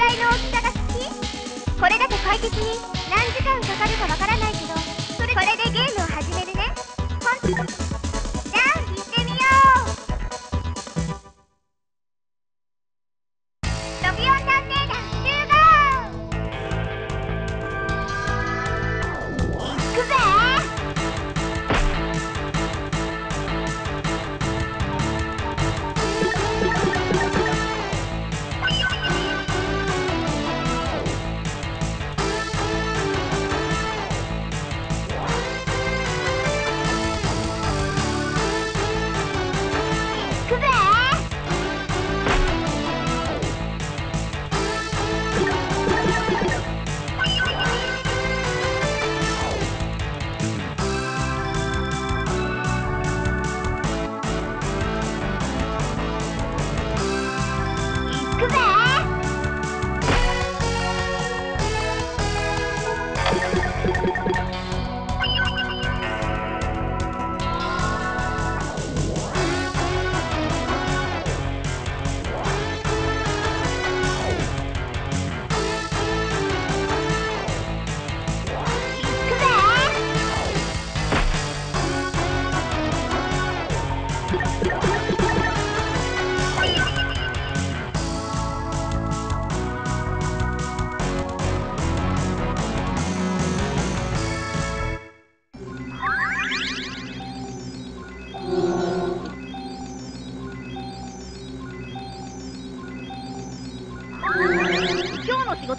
らいの大きさが好き？これだと快適に何時間かかるかわからないけどそれこれでゲームを始めるね。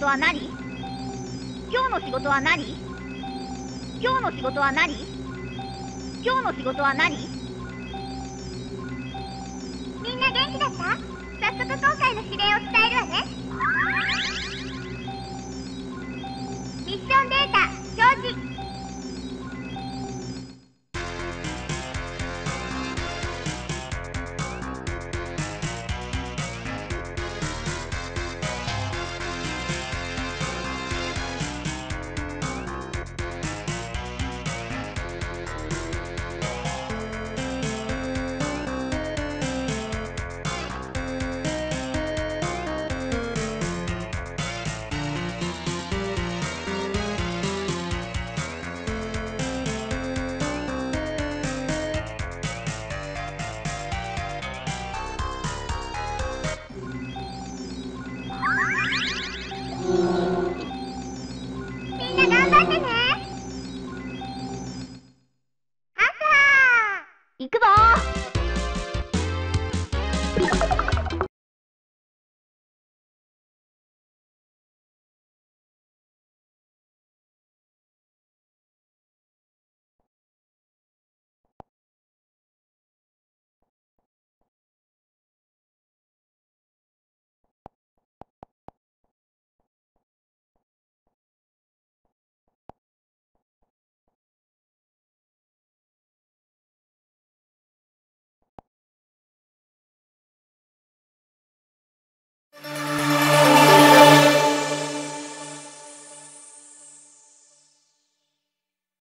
事は何？今日の仕事は何？今日の仕事は何？今日の仕事は何？みんな元気だった？早速今回の指令を伝えるわね。ミッションデータ表示。